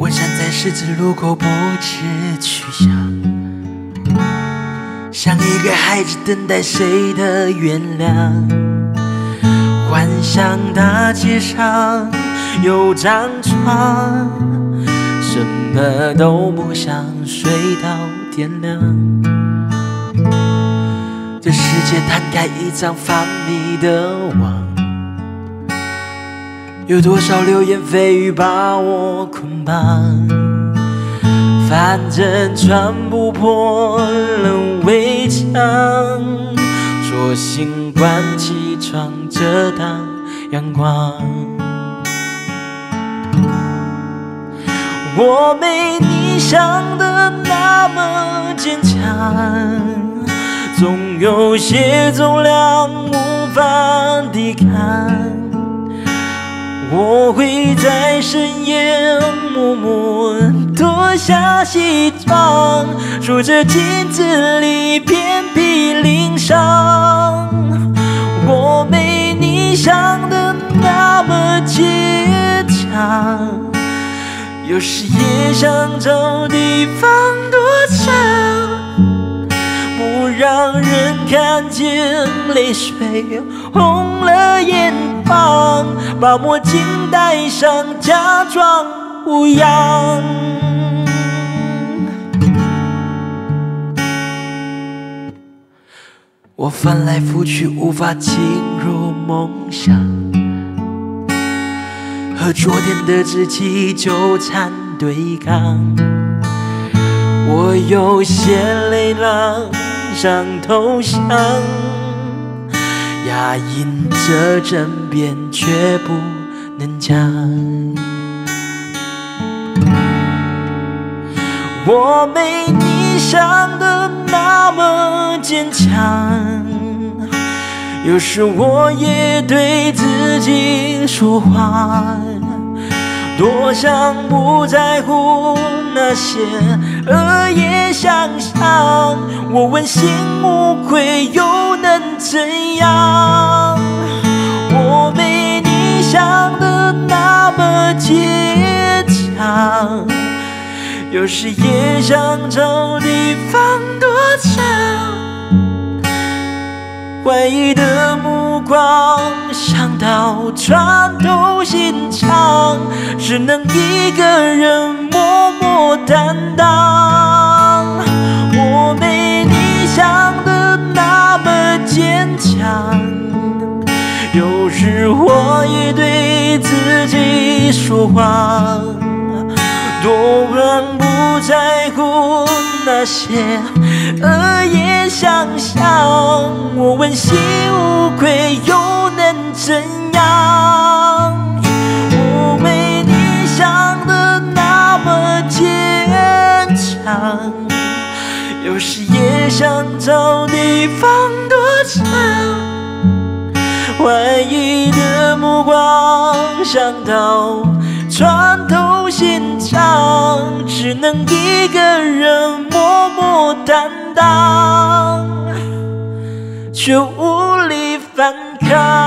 我站在十字路口不知去向，像一个孩子等待谁的原谅。幻想大街上有张床，什么都不想，睡到天亮。这世界摊开一张防你的网。有多少流言蜚语把我捆绑？反正穿不破了围墙，索性关起窗遮挡阳光。我没你想的那么坚强，总有些重量无法抵抗。我会在深夜默默脱下西装，数着镜子里遍体鳞伤。我没你想的那么坚强，有时也想找地方躲藏，让人看见泪水红了眼眶。把墨镜戴上，假装无恙。我翻来覆去，无法进入梦乡，和昨天的自己纠缠对抗。我有些累了，想投降。压抑着争辩，却不能讲。我没你想的那么坚强，有时我也对自己说谎。多想不在乎那些恶言相向，我问心无愧又能怎样？我没你想的那么坚强，有时也想找地方躲藏，怀疑的目光。想到穿透心肠，只能一个人担当。我没你想的那么坚强，有时我也对自己说谎，多么不在乎那些恶言相向。我问心无愧，又能？怎样？有时也想找地方躲藏。怀疑的目光，想到穿透心脏，只能一个人默默担当，却无力反抗。